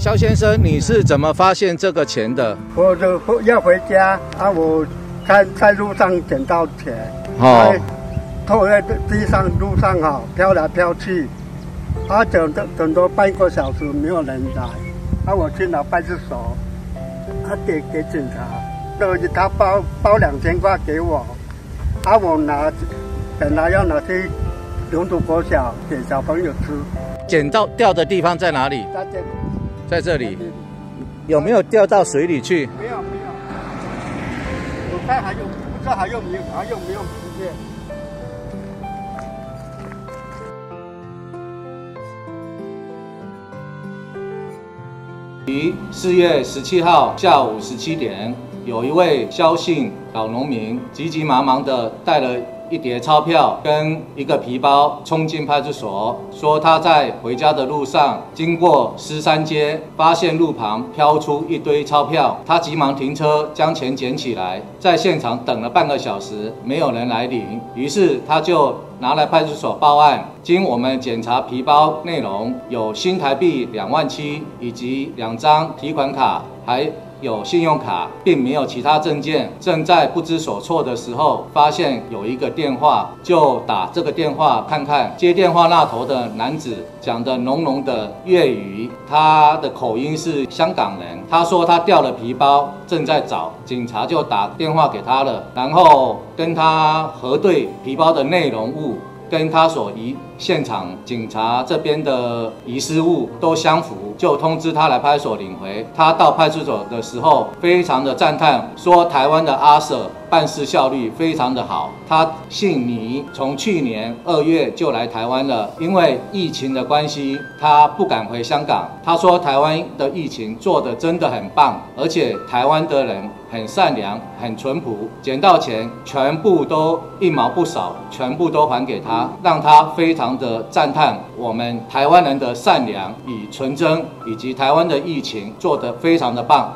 肖先生，你是怎么发现这个钱的？我就要回家啊，我在在路上捡到钱，哦，拖在地上路上哈飘来飘去，啊，整整整多半个小时没有人来，啊，我去了派出所，他给给警察，那他包包两千块给我，啊，我拿本来要拿去永土国小给小朋友吃，捡到掉的地方在哪里？在这里。在这里，有没有掉到水里去？没有没有，我看还有，不知道还有没有还有没有明天。于四月十七号下午十七点，有一位萧姓老农民急急忙忙的带了。一叠钞票跟一个皮包冲进派出所，说他在回家的路上经过十三街，发现路旁飘出一堆钞票，他急忙停车将钱捡起来，在现场等了半个小时，没有人来领，于是他就拿来派出所报案。经我们检查皮包内容，有新台币两万七，以及两张提款卡，还。有信用卡，并没有其他证件。正在不知所措的时候，发现有一个电话，就打这个电话看看。接电话那头的男子讲的浓浓的粤语，他的口音是香港人。他说他掉了皮包，正在找，警察就打电话给他了，然后跟他核对皮包的内容物。跟他所遗现场警察这边的遗失物都相符，就通知他来派出所领回。他到派出所的时候，非常的赞叹，说台湾的阿 Sir 办事效率非常的好。他姓倪，从去年二月就来台湾了，因为疫情的关系，他不敢回香港。他说台湾的疫情做的真的很棒，而且台湾的人。很善良，很淳朴，捡到钱全部都一毛不少，全部都还给他，让他非常的赞叹我们台湾人的善良与纯真，以及台湾的疫情做得非常的棒。